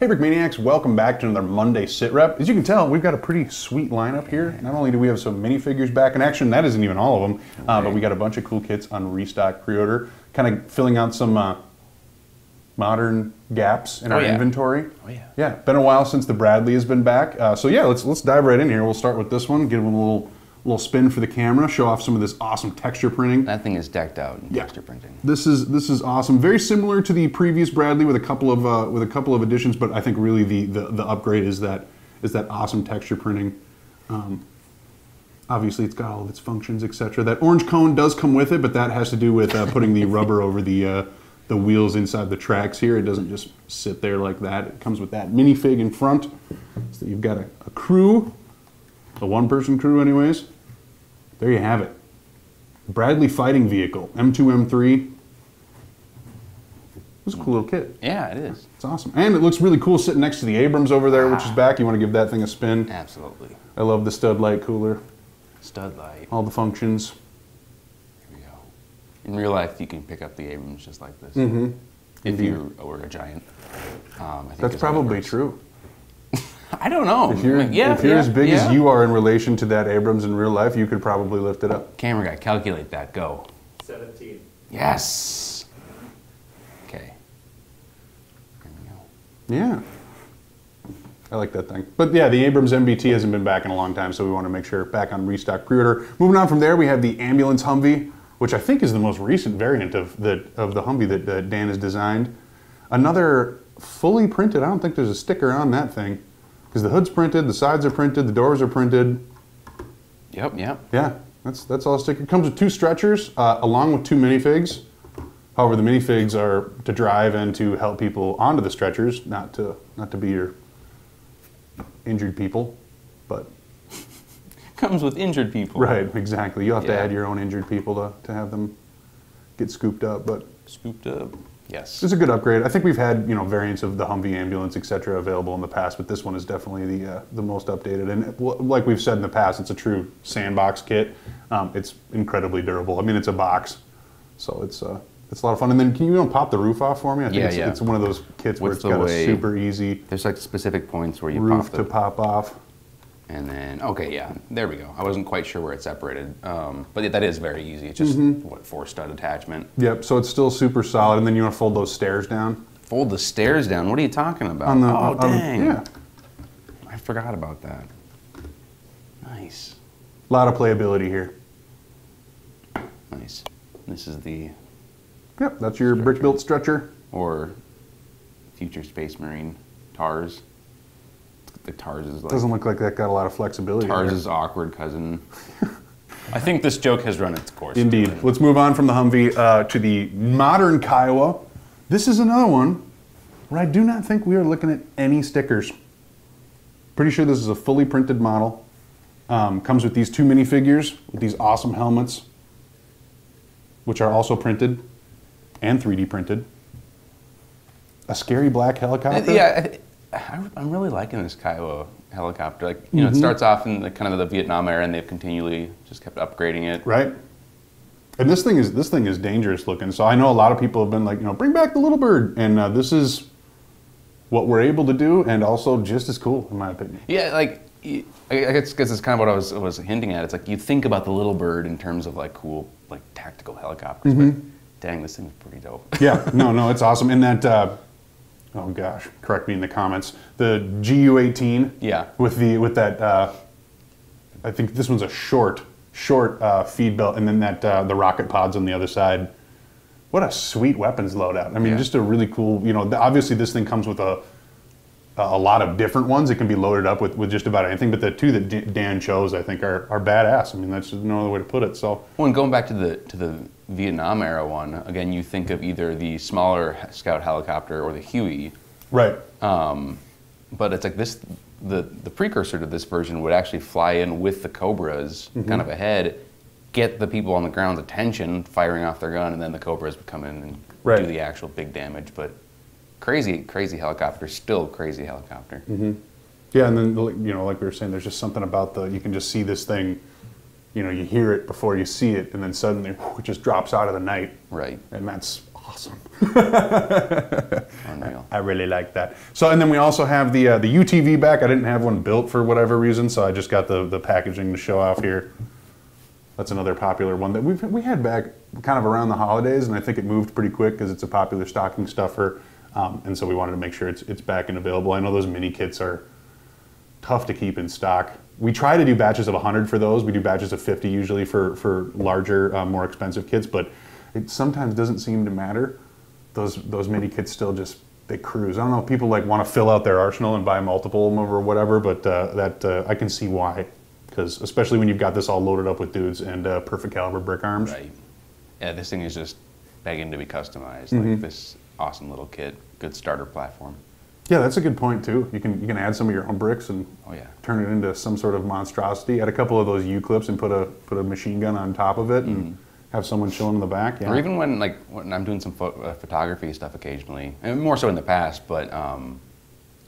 Hey, Brickmaniacs, welcome back to another Monday sit rep. As you can tell, we've got a pretty sweet lineup here. Not only do we have some minifigures back in action, that isn't even all of them, uh, but we got a bunch of cool kits on restock pre-order, kind of filling out some uh, modern gaps in Oh, our yeah. inventory. Oh, yeah. Yeah, been a while since the Bradley has been back. Uh, so yeah, let's let's dive right in here. We'll start with this one, give them a little little spin for the camera, show off some of this awesome texture printing. That thing is decked out in Yeah. texture printing. This is this is awesome. Very similar to the previous Bradley with a couple of uh, with a couple of additions, but I think really the, the the upgrade is that is that awesome texture printing. Um, obviously, it's got all of its functions, etc. That orange cone does come with it, but that has to do with uh, putting the rubber over the uh, the wheels inside the tracks. Here, it doesn't just sit there like that. It comes with that minifig in front, so you've got a, a crew, a one-person crew, anyways. There you have it. Bradley fighting vehicle, M2M3. It's a cool little kit. Yeah, it is. It's awesome. And it looks really cool sitting next to the Abrams over there, which is back. You want to give that thing a spin. Absolutely. I love the stud light cooler, Stud light. all the functions. Here we go. In real life, you can pick up the Abrams just like this. Mm-hmm. If Indeed. you were a giant. Um, I think That's is how it probably true. I don't know. If you're, yeah, if you're yeah, as big yeah. as you are in relation to that Abrams in real life, you could probably lift it up. Camera guy, calculate that. Go. 17. Yes. Okay. There we go. Yeah. I like that thing. But yeah, the Abrams MBT hasn't been back in a long time, so we want to make sure back on restock pre-order. Moving on from there, we have the ambulance Humvee, which I think is the most recent variant of the of the Humvee that uh, Dan has designed. Another fully printed. I don't think there's a sticker on that thing because the hood's printed, the sides are printed, the doors are printed. Yep, yep. Yeah, that's that's all sticker. It comes with two stretchers uh, along with two minifigs. However, the minifigs are to drive and to help people onto the stretchers, not to not to be your injured people. But Comes with injured people. right, exactly. You have to add your own injured people to, to have them get scooped up. But Scooped up. Yes. it's a good upgrade. I think we've had you know variants of the Humvee ambulance, etc., available in the past, but this one is definitely the uh, the most updated. And like we've said in the past, it's a true sandbox kit. Um, it's incredibly durable. I mean, it's a box, so it's uh, it's a lot of fun. And then can you, you know, pop the roof off for me? I think Yeah, it's, yeah. it's one of those kits where What's it's got the a way- super easy There's like specific points where you roof pop the to pop off. And then, okay, yeah, there we go. I wasn't quite sure where it separated, um, but yeah, that is very easy. It's just Mm-hmm. what four stud attachment. Yep. So it's still super solid. And then you want to fold those stairs down Fold the stairs down. What are you talking about? on the. oh, on- on- dang! yeah. I forgot about that. Nice, A lot of playability here. nice. This is the Yep. That's your brick built stretcher. or future Space Marine Tars. The Tars is like Doesn't look like that got a lot of flexibility. Tars there. is awkward cousin. I think this joke has run its course. Indeed. Let's move on from the Humvee uh, to the modern Kiowa. This is another one where I do not think we are looking at any stickers. Pretty sure this is a fully printed model. Um, comes with these two minifigures with these awesome helmets, which are also printed and 3D printed. A scary black helicopter. Yeah, I, I, I'm really liking this Kiowa helicopter. Like, you Mm-hmm. know, it starts off in the kind of the Vietnam era, and they've continually just kept upgrading it. Right. And this thing is this thing is dangerous looking. So I know a lot of people have been like, you know, bring back the little bird, and uh, this is what we're able to do, and also just as cool, in my opinion. Yeah, like I guess because it's kind of what I was was hinting at. It's like you think about the little bird in terms of like cool, like tactical helicopters, but dang, this thing's pretty dope. Yeah, no, no, it's awesome. And that, uh, oh gosh, correct me in the comments. The GU18. Yeah. With the with that, uh, I think this one's a short, short uh, feed belt, and then that uh, the rocket pods on the other side. What a sweet weapons loadout! I mean, Yeah. just a really cool. You know, obviously this thing comes with a a lot of different ones. It can be loaded up with, with just about anything, but the two that D- Dan chose, I think, are, are badass. I mean, that's just no other way to put it. So, Well, and going back to the to the Vietnam era one again, you think of either the smaller Scout helicopter or the Huey. right, Um, but it's like this the the precursor to this version would actually fly in with the cobras Mm-hmm. kind of ahead get the people on the ground's attention firing off their gun and then the cobras would come in and Right. do the actual big damage but crazy crazy helicopter still crazy helicopter Mm-hmm. Yeah, and then you know, like we were saying, there's just something about the you can just see this thing. You know, you hear it before you see it, and then suddenly it just drops out of the night, right and that's awesome. Unreal. I really like that. So, and then we also have the uh, the UTV back. I didn't have one built for whatever reason, so I just got the the packaging to show off here. That's another popular one that we've we had back kind of around the holidays, and I think it moved pretty quick because it's a popular stocking stuffer, um, and so we wanted to make sure it's it's back and available. I know those mini kits are tough to keep in stock. We try to do batches of 100 for those. We do batches of 50 usually for for larger, uh, more expensive kits, but it sometimes doesn't seem to matter. Those those mini kits still just they cruise. I don't know if people like want to fill out their arsenal and buy multiple of them or whatever, but uh, that uh, I can see why. Because especially when you've got this all loaded up with dudes and uh, perfect caliber brick arms. Right. Yeah, this thing is just begging to be customized. Mm-hmm. Like this awesome little kit, good starter platform. Yeah, that's a good point too. You can you can add some of your own bricks and Oh yeah. turn it into some sort of monstrosity. Add a couple of those U clips and put a put a machine gun on top of it and have someone chilling in the back. Yeah. Or even when like when I'm doing some pho- uh, photography stuff occasionally, and more so in the past, but um,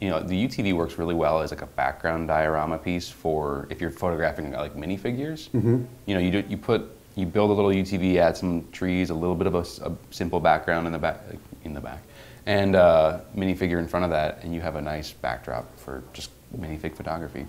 you know the UTV works really well as like a background diorama piece for if you're photographing like minifigures. Mm-hmm. You know, you do, you put you build a little UTV, add some trees, a little bit of a simple background in the back in the back, and uh, minifigure in front of that, and you have a nice backdrop for just minifig photography.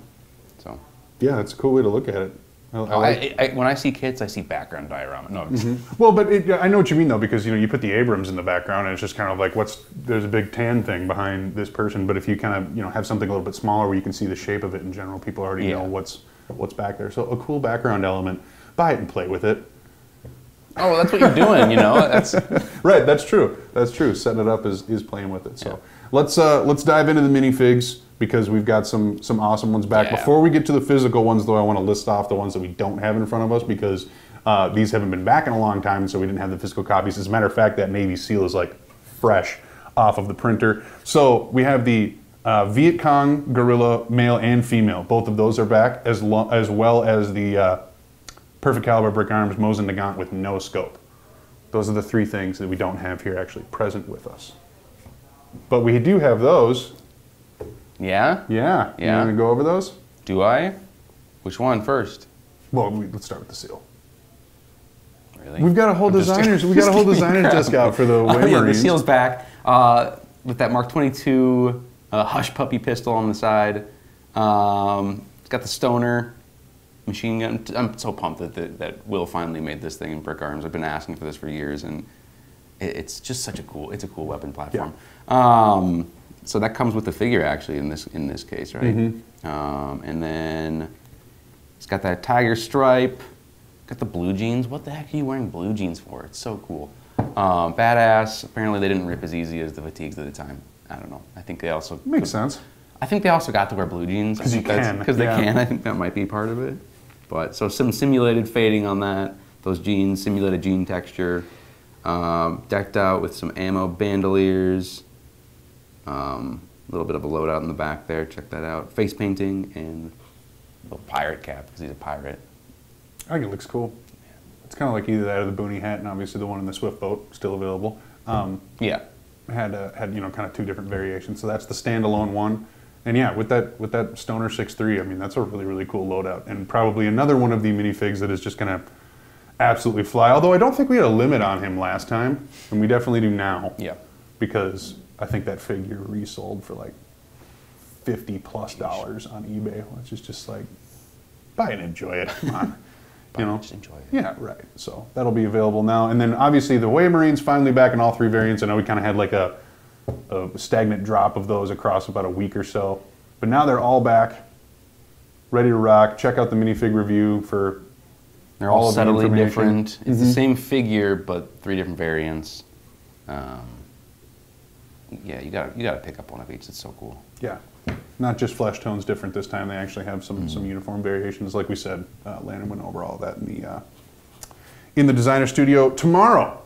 So. yeah, it's a cool way to look at it. I, I I, like- I, when I see kits, I see background diorama. No, I'm just- Well, but it, I know what you mean though, because you know you put the Abrams in the background, and it's just kind of like what's there's a big tan thing behind this person. But if you kind of you know have something a little bit smaller where you can see the shape of it in general, people already Yeah. know what's what's back there. So a cool background element. Buy it and play with it. oh, that's what you're doing. You know, that's Right, that's true. That's true. Setting it up is, is playing with it. So let's uh, let's dive into the minifigs because we've got some some awesome ones back. Yeah. Before we get to the physical ones, though, I want to list off the ones that we don't have in front of us because uh, these haven't been back in a long time, so we didn't have the physical copies. As a matter of fact, that Navy SEAL is like fresh off of the printer. So we have the uh, Viet Cong Guerrilla male and female. Both of those are back, as as well as the uh, Perfect Caliber Brick Arms Mosin Nagant with no scope. Those are the three things that we don't have here actually present with us. But we do have those. yeah. Yeah. Yeah. You want to go over those? Do I? Which one first? Well, we, let's start with the seal. Really? We've got a whole I'm designers. We got a whole designers desk out for the Oh, Way yeah, the seal's back uh, with that Mark 22 uh, hush puppy pistol on the side. Um, it's got the stoner machine gun. I'm so pumped that, that that Will finally made this thing in brick arms. I've been asking for this for years, and it, it's just such a cool. It's a cool weapon platform. Um, so that comes with the figure actually in this in this case, right? Mm-hmm. Um, and then it's got that tiger stripe. Got the blue jeans. What the heck are you wearing blue jeans for? It's so cool. Um, badass. Apparently they didn't rip as easy as the fatigues at the time. I don't know. I think they also Makes sense. I think they also got to wear blue jeans. 'Cause you can, Because they yeah. can. I think that might be part of it. But so some simulated fading on that. Those jeans, simulated jean texture. Um, decked out with some ammo bandoliers. Um, a little bit of a loadout in the back there. Check that out. Face painting and a little pirate cap because he's a pirate. I think it looks cool. It's kind of like either that or the boonie hat, and obviously the one in the Swift boat still available. Um, Yeah. had uh, had you know kind of two different variations. So that's the standalone one, and yeah, with that with that Stoner 6.3, I mean that's a really really cool loadout, and probably another one of the minifigs that is just gonna absolutely fly. Although I don't think we had a limit on him last time, and we definitely do now. Yeah. Because I think that figure resold for like fifty plus dollars on eBay, which is just like buy and enjoy it. Come on. You know, just enjoy it. Yeah, right. So that'll be available now, and then obviously the Way Marines finally back in all three variants. I know we kind of had like a, a stagnant drop of those across about a week or so, but now they're all back, ready to rock. Check out the minifig review for They're all all, subtly different. It's Mhm. the same figure, but three different variants. Um, yeah, you got you got to pick up one of each. It's so cool. yeah, not just flesh tones different this time. They actually have some some uniform variations, like we said. Uh, Landon went over all that in the uh, in the designer studio tomorrow.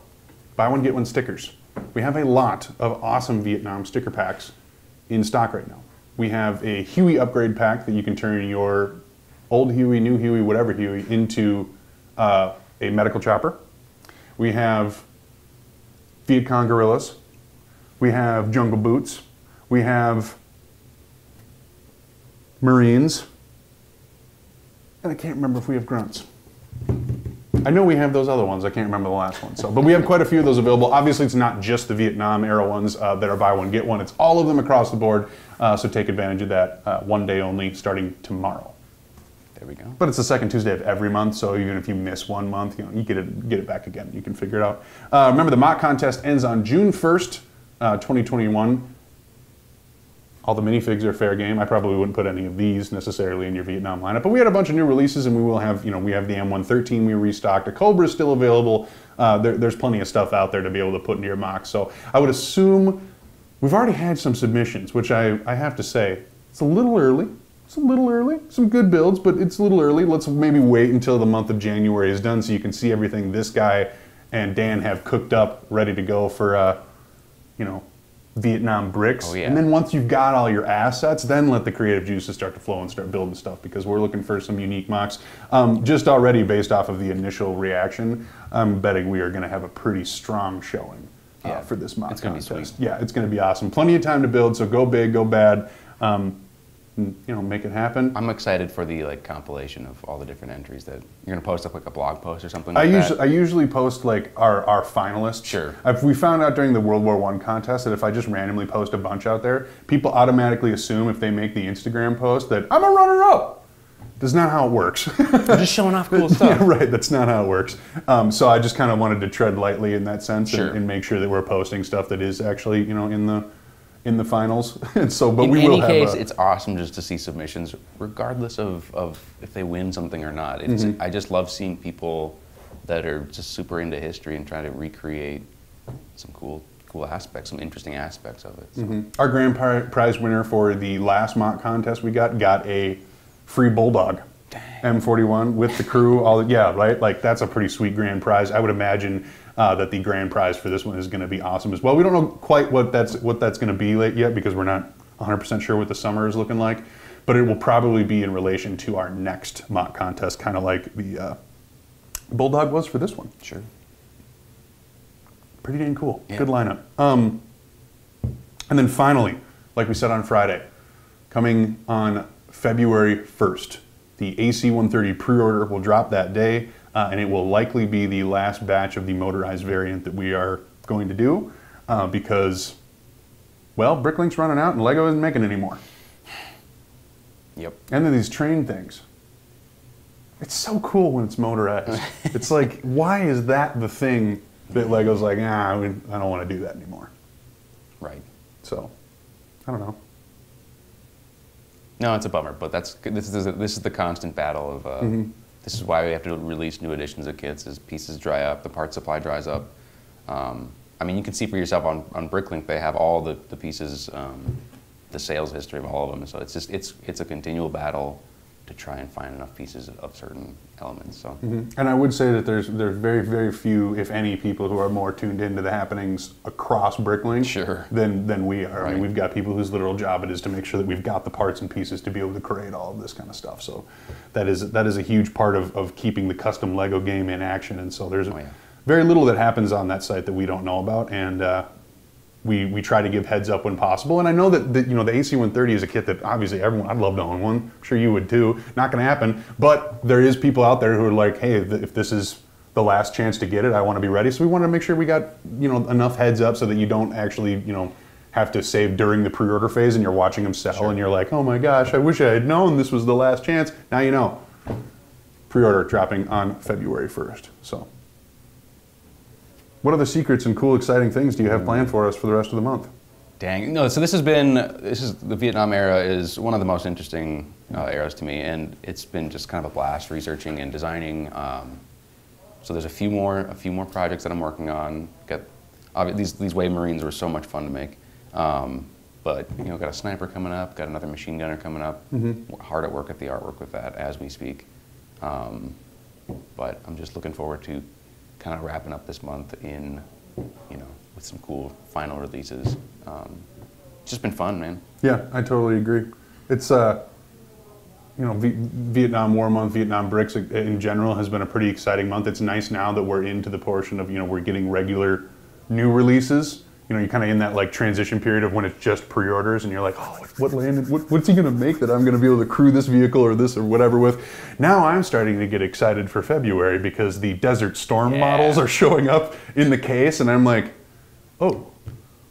Buy one get one stickers. We have a lot of awesome Vietnam sticker packs in stock right now. We have a Huey upgrade pack that you can turn your old Huey, new Huey, whatever Huey into uh, a medical chopper. We have Viet Cong guerrillas. We have jungle boots. We have Marines. And I can't remember if we have grunts. I know we have those other ones. I can't remember the last one. So, but we have quite a few of those available. Obviously, it's not just the Vietnam era ones uh, that are buy one get one. It's all of them across the board. Uh, so take advantage of that. Uh, one day only, starting tomorrow. There we go. But it's the second Tuesday of every month, so even if you miss one month, you know you get it get it back again. You can figure it out. Uh, remember, the MOC contest ends on June first, uh, 2021. All the minifigs are fair game. I probably wouldn't put any of these necessarily in your Vietnam lineup, but we had a bunch of new releases, and we will have you know we have the M113 we restocked. A Cobra is still available. Uh, there, there's plenty of stuff out there to be able to put into your MOC. So I would assume we've already had some submissions, which I, I have to say it's a little early. It's a little early. Some good builds, but it's a little early. Let's maybe wait until the month of January is done so you can see everything this guy and Dan have cooked up, ready to go for, uh, you know, Vietnam bricks. Oh, yeah. And then once you've got all your assets, then let the creative juices start to flow and start building stuff because we're looking for some unique MOCs. Um, just already based off of the initial reaction, I'm betting we are going to have a pretty strong showing uh, Yeah. for this MOC It's contest. Yeah, it's going to be awesome. Plenty of time to build, so go big, go bad. Um, you know, make it happen. I'm excited for the like compilation of all the different entries that you're gonna post up like a blog post or something I usually. I usually post like our, our finalists. Sure. If we found out during the World War One contest that if I just randomly post a bunch out there, people automatically assume if they make the Instagram post that I'm a runner up. That's not how it works. We're just showing off cool yeah, stuff. right. That's not how it works. Um, so I just kind of wanted to tread lightly in that sense Sure. and, and make sure that we're posting stuff that is actually you know in the in the finals. and so, but In we any will have. case, a, it's awesome just to see submissions, regardless of, of if they win something or not. It's, Mm-hmm. I just love seeing people that are just super into history and trying to recreate some cool cool aspects, some interesting aspects of it. So. Mhm. Our grand pri- prize winner for the last MOC contest we got got a free bulldog. M41 with the crew, all yeah, right. Like that's a pretty sweet grand prize. I would imagine uh, that the grand prize for this one is going to be awesome as well. We don't know quite what that's what that's going to be late yet because we're not 100% sure what the summer is looking like, but it will probably be in relation to our next MOC contest, kind of like the uh, bulldog was for this one. Sure. Pretty dang cool. Yeah. Good lineup. Um, and then finally, like we said on Friday, coming on February 1st, the AC130 pre-order will drop that day, uh, and it will likely be the last batch of the motorized variant that we are going to do, uh, because, well, Bricklink's running out and Lego isn't making any more. Yep. And then these train things. It's so cool when it's motorized. it's like, why is that the thing that Lego's like, ah, I don't want to do that anymore. Right. So, I don't know. No, it's a bummer, but that's this is this is the constant battle of. Uh, This is why we have to release new editions of kits as pieces dry up, the part supply dries up. Um, I mean, you can see for yourself on, on Bricklink, they have all the, the pieces, um, the sales history of all of them. So it's just it's it's a continual battle to try and find enough pieces of certain elements. So And I would say that there's there's very very few, if any, people who are more tuned into the happenings across Bricklink Sure. than than we are. I mean, we've got people whose literal job it is to make sure that we've got the parts and pieces to be able to create all of this kind of stuff. So that is that is a huge part of, of keeping the custom Lego game in action. And so there's Oh, yeah. very little that happens on that site that we don't know about. And uh, we, we try to give heads up when possible. And I know that, that you know the AC130 is a kit that obviously everyone I'd love to own one. I'm sure you would too. Not going to happen. But there is people out there who are like, hey, if this is the last chance to get it, I want to be ready. So we want to make sure we got you know enough heads up so that you don't actually you know have to save during the pre-order phase and you're watching them sell and you're like, oh my gosh, I wish I had known this was the last chance. Now you know. Pre-order dropping on February 1st. So. What other secrets and cool, exciting things do you have planned for us for the rest of the month? Dang. No, so this has been, this is, the Vietnam era is one of the most interesting uh, eras to me, and it's been just kind of a blast researching and designing. Um, so there's a few more, a few more projects that I'm working on. Got, these, these Wave Marines were so much fun to make. Um, but, you know, got a sniper coming up, got another machine gunner coming up. We're Hard at work at the artwork with that as we speak. Um, but I'm just looking forward to kind of wrapping up this month in, you know, with some cool final releases. Um, it's just been fun, man. Yeah, I totally agree. It's uh, you know, v- Vietnam War month, Vietnam bricks in general has been a pretty exciting month. It's nice now that we're into the portion of you know we're getting regular new releases you know, you're kind of in that like transition period of when it's just pre-orders, and you're like, oh, what, what landed? What, what's he going to make that I'm going to be able to crew this vehicle or this or whatever with? Now I'm starting to get excited for February because the Desert Storm Yeah. models are showing up in the case, and I'm like, oh.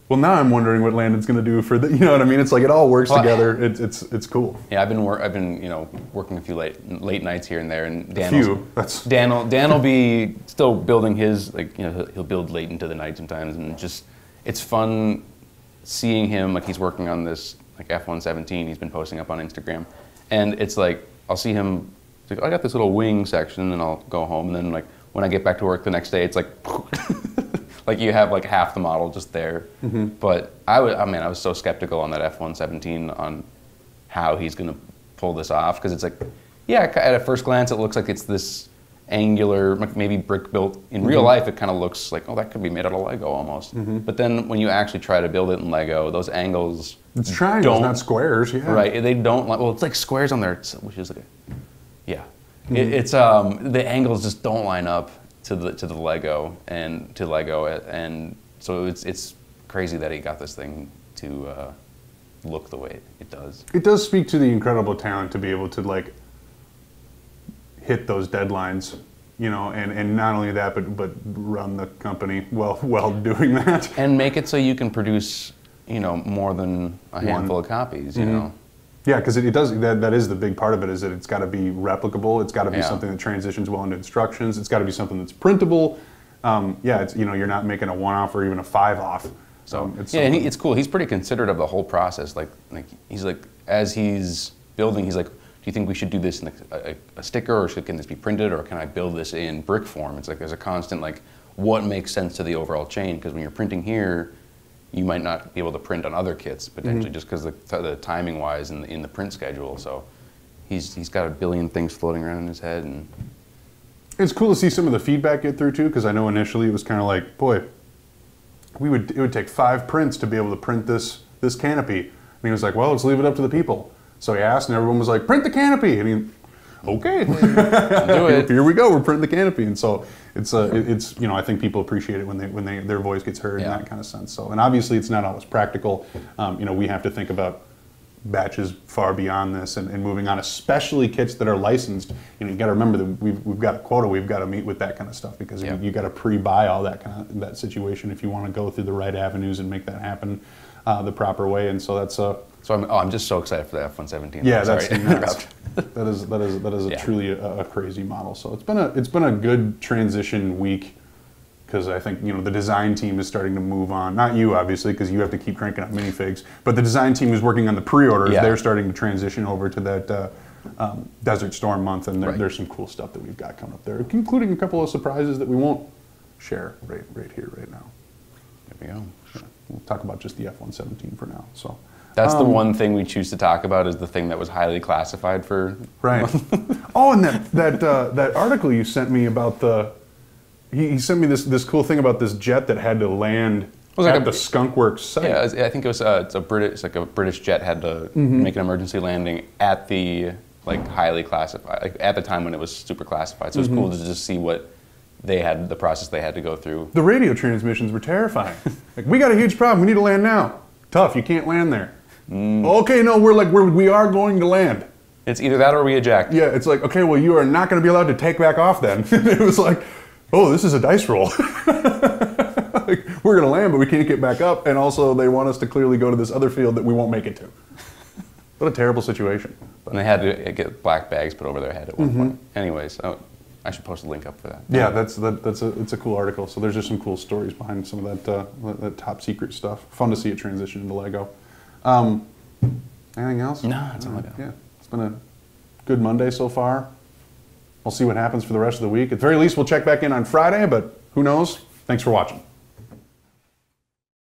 Well, now I'm wondering what Landon's going to do for the. You know what I mean? It's like it all works Well, together. It's it's it's cool. Yeah, I've been wor- I've been you know working a few late late nights here and there, and Dan few, that's- Dan will Dan will be still building his like you know he'll- he'll build late into the night sometimes, and just it's fun seeing him like he's working on this like F117. He's been posting up on Instagram, and it's like I'll see him. Like, "Oh, I got this little wing section, and I'll go home, and then like when I get back to work the next day, it's like. like you have like half the model just there, mm-hmm. but I was I mean I was so skeptical on that F117 on how he's going to pull this off because it's like, yeah, at a first glance it looks like it's this angular, maybe brick built. In real life, it kind of looks like, oh, that could be made out of Lego almost. But then when you actually try to build it in Lego, those angles, It's triangles, Don't- not squares. Yeah. right? They don't like. Well, it's like squares on there, which is like, a, yeah, it, it's um the angles just don't line up to the to the Lego and to Lego, and so it's it's crazy that he got this thing to uh, look the way it does. It does speak to the incredible talent to be able to like hit those deadlines, you know, and, and not only that, but but run the company well while doing that. and make it so you can produce you know more than a handful of copies you know Yeah, because it, it does. That, that is the big part of it. Is that it's got to be replicable. It's got to be Yeah. something that transitions well into instructions. It's got to be something that's printable. Um, yeah, it's you know you're not making a one off or even a five off. so Um, it's yeah and he, it's cool he's pretty considerate of the whole process like like he's like as he's building he's like you think we should do this in a, a, a sticker or should can this be printed or can i build this in brick form it's like there's a constant like what makes sense to the overall chain because when you're printing here you might not be able to print on other kits potentially mm-hmm. just because the, the timing wise in the, in the print schedule so he's he's got a billion things floating around in his head and It's cool to see some of the feedback get through too, because I know initially it was kind of like, boy, we would it would take five prints to be able to print this this canopy. And he was like, well, let's leave it up to the people. So he asked, and everyone was like, print the canopy, and he, okay, do it here we go, we're printing the canopy. And so it's uh, it's you know I think people appreciate it when they when they their voice gets heard in that kind of sense. So and obviously it's not always practical. Um, you know we have to think about batches far beyond this and, and moving on, especially kits that are licensed. You know, you got to remember that we've, we've got a quota we've got to meet with that kind of stuff because Yeah. you, you got to pre-buy all that kind of that situation if you want to go through the right avenues and make that happen uh, the proper way. And so that's uh, so I'm, oh, I'm just so excited for the f-117 yeah, that's nuts. that is that is that is a Yeah. truly a, a crazy model. So it's been a it's been a good transition week because I think you know the design team is starting to move on. Not you, obviously, because you have to keep cranking up minifigs. But the design team is working on the pre-orders, Yeah. they're starting to transition over to that uh, um, Desert Storm month, and there, Right. there's some cool stuff that we've got coming up there, including a couple of surprises that we won't share right right here right now. there we go We'll talk about just the F-117 for now. So. That's the Um, one thing we choose to talk about is the thing that was highly classified for. Right. oh, and that that uh, that article you sent me about the he, he sent me this this cool thing about this jet that had to land was like at a- the Skunk Works site. Yeah, was- I think it was uh, it's a British it's like a British jet had to Mm-hmm. make an emergency landing at the like highly classified like at the time when it was super classified. So it was Mm-hmm. cool to just see what they had the process they had to go through. The radio transmissions were terrifying. like, we got a huge problem. We need to land now. Tough. You can't land there. Mm. Okay, no, we're like we're, we are going to land. It's either that or we eject. Yeah, it's like okay, well, you are not going to be allowed to take back off. Then it was like, oh, this is a dice roll. like, we're going to land, but we can't get back up, and also they want us to clearly go to this other field that we won't make it to. What a terrible situation. And they had to get black bags put over their head at one point. Anyways, oh, I should post a link up for that. Mm-hmm. Yeah, that's that, that's a it's a cool article. So there's just some cool stories behind some of that uh, that top secret stuff. Fun to see it transition into Lego. Um, anything else? No, that's all I got. Yeah, it's been a good Monday so far. We'll see what happens for the rest of the week. At the very least, we'll check back in on Friday, but who knows? Thanks for watching.